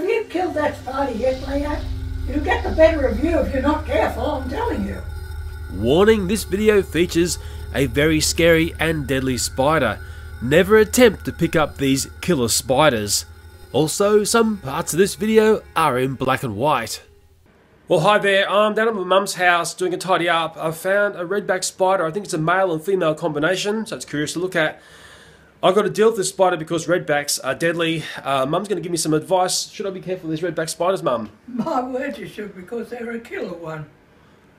have you killed that spider yet, Leo? It'll get the better of you if you're not careful, I'm telling you. Warning this video features a very scary and deadly spider. Never attempt to pick up these killer spiders. Also, some parts of this video are in black and white. Well, hi there. I'm down at my mum's house doing a tidy up. I found a redback spider. I think it's a male and female combination, so it's curious to look at. I've got to deal with this spider because redbacks are deadly. Uh, Mum's going to give me some advice. Should I be careful with these redback spiders, Mum? My word, you should, because they're a killer one.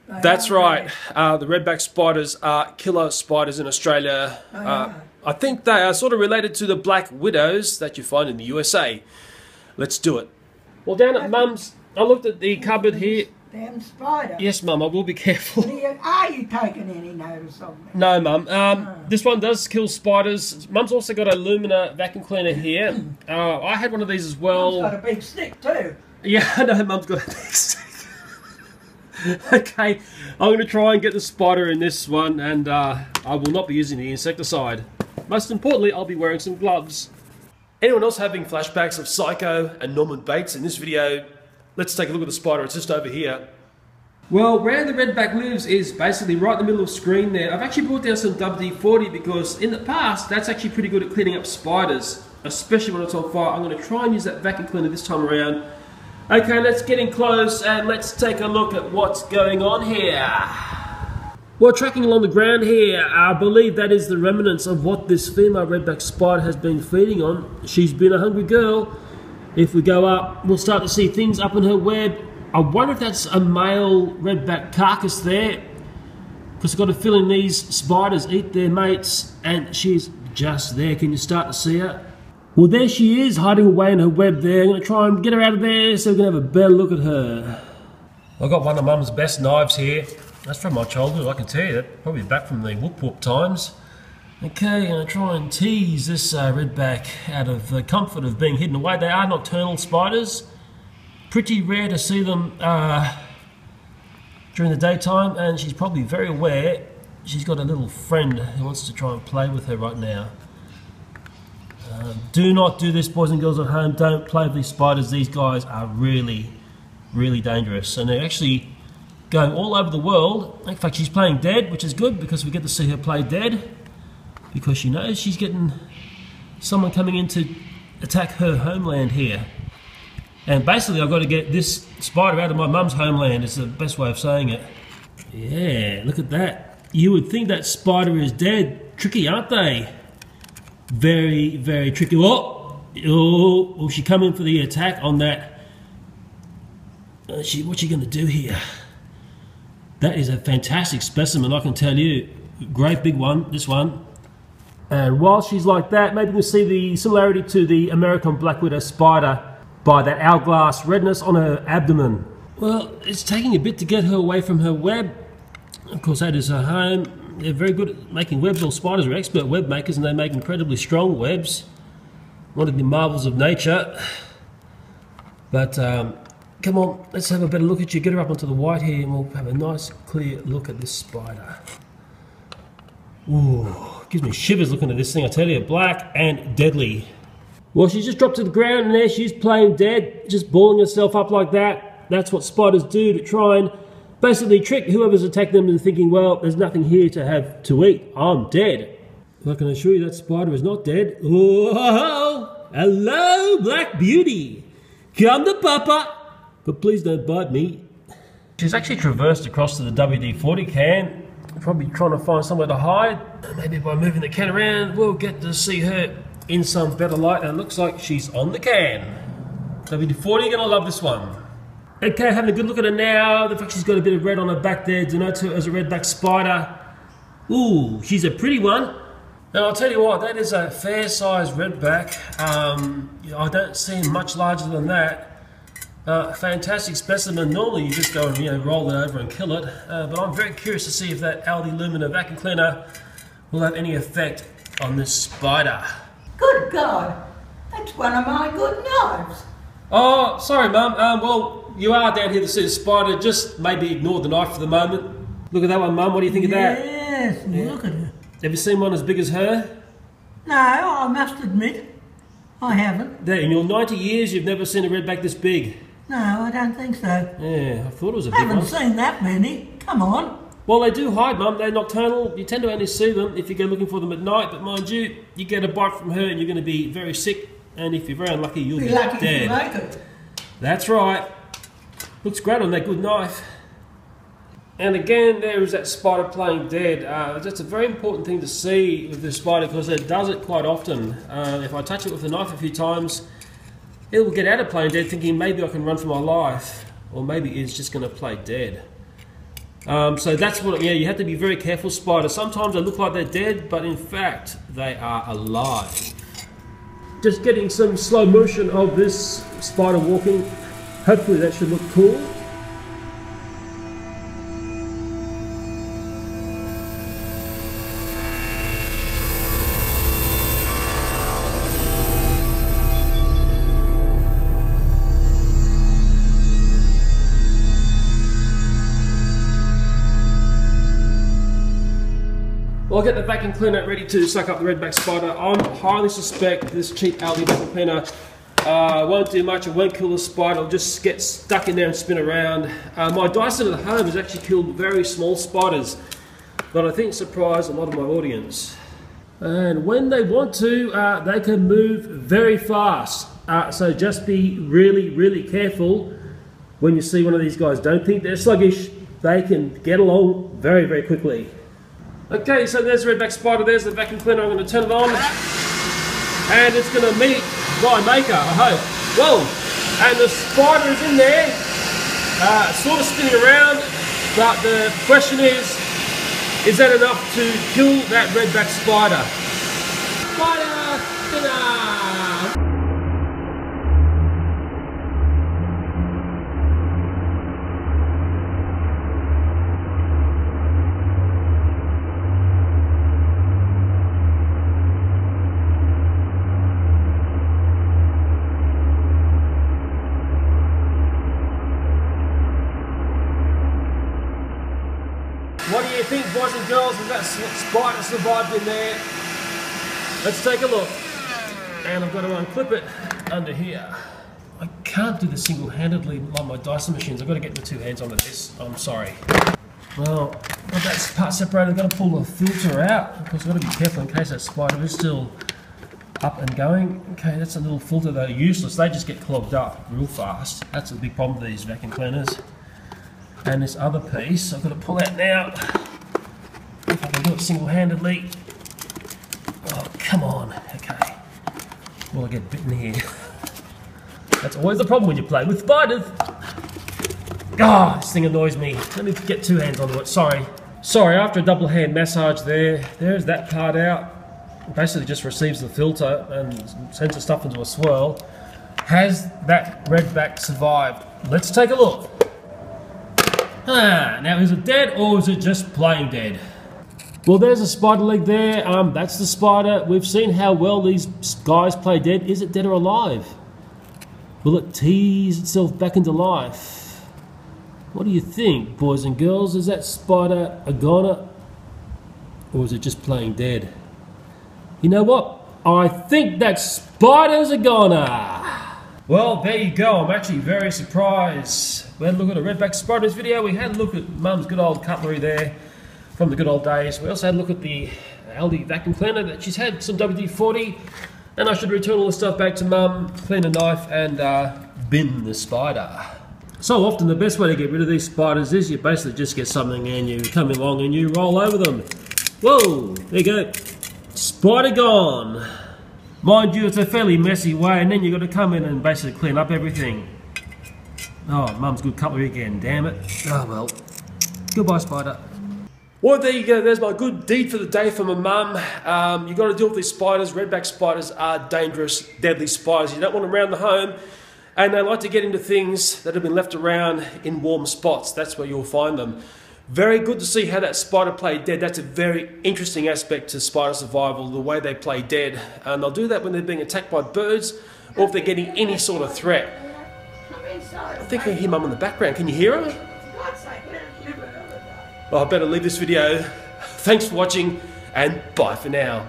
They That's right. Uh, the redback spiders are killer spiders in Australia. Uh. I think they are sort of related to the black widows that you find in the USA. Let's do it. Well, down at Mum's, I looked at the cupboard here. Damn spider. Yes, Mum, I will be careful. Are you, are you taking any notice of me? No, Mum. Um, this one does kill spiders. Mum's also got a Lumina vacuum cleaner here. Uh, I had one of these as well. got a big stick too. Yeah, I know Mum's got a big stick. okay, I'm going to try and get the spider in this one, and uh, I will not be using the insecticide. Most importantly, I'll be wearing some gloves. Anyone else having flashbacks of Psycho and Norman Bates in this video? Let's take a look at the spider. It's just over here. Well, where the redback lives is basically right in the middle of the screen there. I've actually brought down some WD-40 because in the past, that's actually pretty good at cleaning up spiders, especially when it's on fire. I'm going to try and use that vacuum cleaner this time around. Okay, let's get in close and let's take a look at what's going on here. Well, tracking along the ground here, I believe that is the remnants of what this female redback spider has been feeding on. She's been a hungry girl. If we go up, we'll start to see things up in her web. I wonder if that's a male redback carcass there. Because I've got a feeling these spiders eat their mates, and she's just there. Can you start to see her? Well, there she is, hiding away in her web there. I'm going to try and get her out of there so we can have a better look at her. I've got one of Mum's best knives here. That's from my childhood, I can tell you. That. Probably back from the whoop whoop times. Okay, I'm going to try and tease this uh, redback out of the comfort of being hidden away. They are nocturnal spiders. Pretty rare to see them uh, during the daytime, and she's probably very aware she's got a little friend who wants to try and play with her right now. Uh, do not do this, boys and girls at home. Don't play with these spiders. These guys are really, really dangerous, and they're actually going all over the world. In fact, she's playing dead, which is good because we get to see her play dead because she knows she's getting someone coming in to attack her homeland here. And basically, I've got to get this spider out of my mum's homeland. It's the best way of saying it. Yeah, look at that. You would think that spider is dead. Tricky, aren't they? Very, very tricky. Oh, oh, will she come in for the attack on that? Uh, she, what's she going to do here? That is a fantastic specimen, I can tell you. Great big one, this one. And while she's like that, maybe we'll see the similarity to the American black widow spider by that hourglass redness on her abdomen. Well, it's taking a bit to get her away from her web. Of course, that is her home. They're very good at making webs. All spiders are expert web makers and they make incredibly strong webs. One of the marvels of nature. But um, come on, let's have a better look at you. Get her up onto the white here and we'll have a nice clear look at this spider. Ooh, gives me shivers looking at this thing, I tell you. Black and deadly. Well, she's just dropped to the ground and there she's playing dead, just balling herself up like that. That's what spiders do to try and basically trick whoever's attacked them into thinking, well, there's nothing here to have to eat. I'm dead. I can assure you that spider is not dead. Oh, hello, Black Beauty. Come to Papa. But please don't bite me. She's actually traversed across to the WD-40 can. Probably trying to find somewhere to hide. Maybe by moving the can around, we'll get to see her in some better light. And it looks like she's on the can. WD-40, you're gonna love this one. Okay, having a good look at her now. The fact she's got a bit of red on her back there denotes her as a redback spider. Ooh, she's a pretty one. Now I'll tell you what, that is a fair-sized redback. Um, I don't see much larger than that. Uh, fantastic specimen. Normally you just go and you know roll it over and kill it, uh, but I'm very curious to see if that Aldi Lumina vacuum cleaner will have any effect on this spider. Good God, that's one of my good knives. Oh, sorry, Mum. Um, well, you are down here to see the spider. Just maybe ignore the knife for the moment. Look at that one, Mum. What do you think of that? Yes, look at her. Have you seen one as big as her? No, I must admit, I haven't. There, in your 90 years, you've never seen a redback this big. No, I don't think so. Yeah, I thought it was a I big haven't one. seen that many. Come on. Well, they do hide, Mum. They're nocturnal. You tend to only see them if you go looking for them at night. But mind you, you get a bite from her and you're going to be very sick. And if you're very unlucky, you'll Be be lucky if you dead. make it. That's right. Looks great on that good knife. And again, there is that spider playing dead. Uh, that's a very important thing to see with the spider because it does it quite often. Uh, if I touch it with the knife a few times, it will get out of playing dead thinking maybe I can run for my life. Or maybe it's just going to play dead. Um, so that's what, yeah, you have to be very careful, spiders. Sometimes they look like they're dead, but in fact, they are alive. Just getting some slow motion of this spider walking. Hopefully that should look cool. I'll get the vacuum cleaner ready to suck up the redback spider. I highly suspect this cheap Aldi vacuum cleaner uh, won't do much. It won't kill the spider. It'll just get stuck in there and spin around. Uh, my Dyson at home has actually killed very small spiders, but I think surprised a lot of my audience. And when they want to, uh, they can move very fast. Uh, so just be really, really careful when you see one of these guys. Don't think they're sluggish. They can get along very, very quickly. Okay, so there's the redback spider, there's the vacuum cleaner, I'm going to turn it on. And it's going to meet my maker, I hope. Whoa! And the spider is in there, uh, sort of spinning around, but the question is, is that enough to kill that redback spider? Spider spinner! What do you girls? Has that s- spider survived in there? Let's take a look. And I've got to unclip it under here. I can't do this single-handedly on my Dyson machines. I've got to get the two hands onto this. I'm sorry. Well, got that part separated. I've got to pull the filter out. Of course, I've got to be careful in case that spider is still up and going. Okay, that's a little filter though, useless. They just get clogged up real fast. That's a big problem with these vacuum cleaners. And this other piece, I've got to pull out now. It single-handedly. Oh, come on. Okay. Will I get bitten here? That's always the problem when you play with spiders. Ah, this thing annoys me. Let me get two hands onto it. Sorry. Sorry, after a double hand massage there, there's that part out. It basically just receives the filter and sends the stuff into a swirl. Has that redback survived? Let's take a look. Ah, now is it dead or is it just playing dead? Well, there's a spider leg there. Um, that's the spider. We've seen how well these guys play dead. Is it dead or alive? Will it tease itself back into life? What do you think, boys and girls? Is that spider a goner? Or is it just playing dead? You know what? I think that spider's a goner. Well, there you go. I'm actually very surprised. We had a look at a redback spiders video. We had a look at Mum's good old cutlery there from the good old days. We also had a look at the Aldi vacuum cleaner that she's had some WD-40. And I should return all the stuff back to Mum, clean a knife, and uh, bin the spider. So often the best way to get rid of these spiders is you basically just get something and you come along and you roll over them. Whoa, there you go. Spider gone. Mind you, it's a fairly messy way, and then you've got to come in and basically clean up everything. Oh, mum's good cutlery again, damn it. Oh well. Goodbye, spider. Well, there you go. There's my good deed for the day for my mum. Um, you've got to deal with these spiders. Redback spiders are dangerous, deadly spiders. You don't want them around the home. And they like to get into things that have been left around in warm spots. That's where you'll find them. Very good to see how that spider played dead. That's a very interesting aspect to spider survival, the way they play dead. And they'll do that when they're being attacked by birds or if they're getting any sort of threat. I think I hear mum in the background. Can you hear her? Well, I better leave this video. Thanks for watching and bye for now.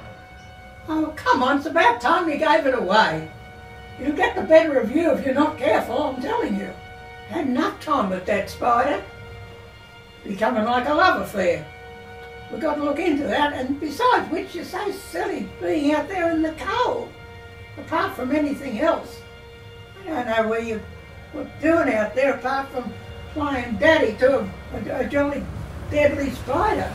Oh, come on, it's about time you gave it away. You'll get the better of you if you're not careful, I'm telling you. Had enough time with that spider. Becoming like a love affair. We've got to look into that, and besides which, you're so silly being out there in the cold. Apart from anything else. I don't know where you were doing out there apart from playing daddy to a, a, a jolly deadly spider.